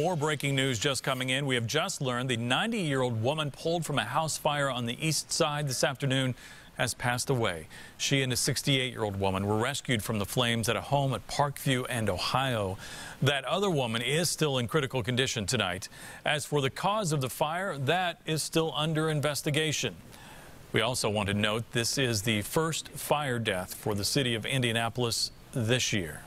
More breaking news just coming in. We have just learned the 90-year-old woman pulled from a house fire on the east side this afternoon has passed away. She and a 68-year-old woman were rescued from the flames at a home at Parkview and Ohio. That other woman is still in critical condition tonight. As for the cause of the fire, that is still under investigation. We also want to note this is the first fire death for the city of Indianapolis this year.